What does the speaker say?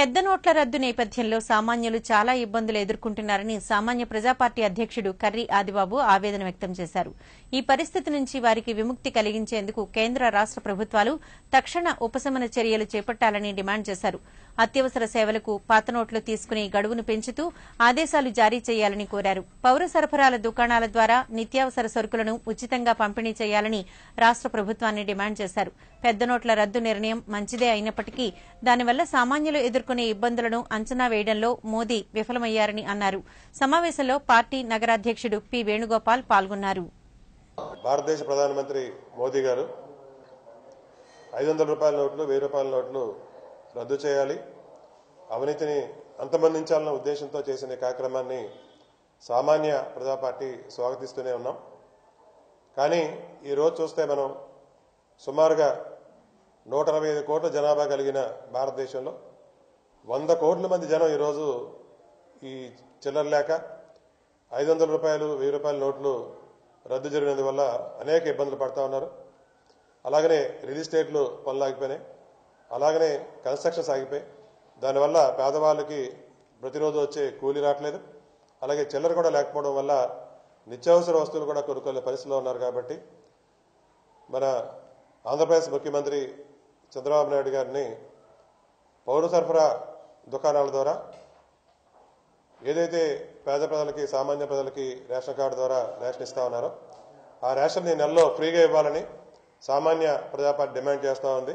పెద్ద నోట్ల రద్దు నేపథ్యంలో సామాన్యులు చాలా ఇబ్బందులు ఎదుర్కొంటున్నారని సామాన్య ప్రజా పార్టీ అధ్యక్షుడు ఆదిబాబు ఆవేదన వ్యక్తం చేశారు. ఈ పరిస్థితి నుంచి వారికి విముక్తి కలిగించేందుకు కేంద్ర రాష్ట ప్రభుత్వాలు తక్షణ ఉపశమన చర్యలు చేపట్టాలని డిమాండ్ చేశారు. అత్యవసర సేవలకు పాత నోట్లు తీసుకునే గడువును పెంచుతూ ఆదేశాలు జారీ చేయాలని కోరారు. పౌర సరఫరాల దుకాణాల ద్వారా నిత్యావసర సరుకులను ఉచితంగా పంపిణీ చేయాలని రాష్ట ప్రభుత్వాన్ని డిమాండ్ చేశారు. పెద్ద నోట్ల రద్దు నిర్ణయం మంచిదే అయినప్పటికీ దానివల్ల సామాన్యులు ఎదుర్కొనే ఇబ్బందులను అంచనా వేయడంలో మోదీ విఫలమయ్యారని అన్నారు. సమావేశంలో పార్టీ నగరాధ్యక్షుడు పి వేణుగోపాల్ పాల్గొన్నారు. భారతదేశ ప్రధానమంత్రి మోదీ గారు ఐదు వందల రూపాయల నోట్లు వెయ్యి రూపాయల నోట్లు రద్దు చేయాలి. అవినీతిని అంతమందించాలన్న ఉద్దేశంతో చేసిన కార్యక్రమాన్ని సామాన్య ప్రజా పార్టీ స్వాగతిస్తూనే ఉన్నాం. కానీ ఈరోజు చూస్తే మనం సుమారుగా నూట అరవై ఐదు కోట్ల జనాభా కలిగిన భారతదేశంలో వంద కోట్ల మంది జనం ఈరోజు ఈ చిల్లర లేక ఐదు వందల రూపాయలు వెయ్యి రూపాయల నోట్లు రద్దు జరిగినందువల్ల అనేక ఇబ్బందులు పడతా ఉన్నారు. అలాగనే రియల్ ఎస్టేట్లు పనులు ఆగిపోయినాయి అలాగనే కన్స్ట్రక్షన్స్ ఆగిపోయి దానివల్ల పేదవాళ్ళకి ప్రతిరోజు వచ్చే కూలీ రావట్లేదు. అలాగే చిల్లర కూడా లేకపోవడం వల్ల నిత్యావసర వస్తువులు కూడా కొనుక్కోలే పరిస్థితిలో ఉన్నారు కాబట్టి మన ఆంధ్రప్రదేశ్ ముఖ్యమంత్రి చంద్రబాబు నాయుడు గారిని పౌర సరఫరా దుకాణాల ద్వారా ఏదైతే పేద ప్రజలకి సామాన్య ప్రజలకి రేషన్ కార్డు ద్వారా రేషన్ ఇస్తా ఉన్నారో ఆ రేషన్ నెలలో ఫ్రీగా ఇవ్వాలని సామాన్య ప్రజాపార్టీ డిమాండ్ చేస్తా ఉంది.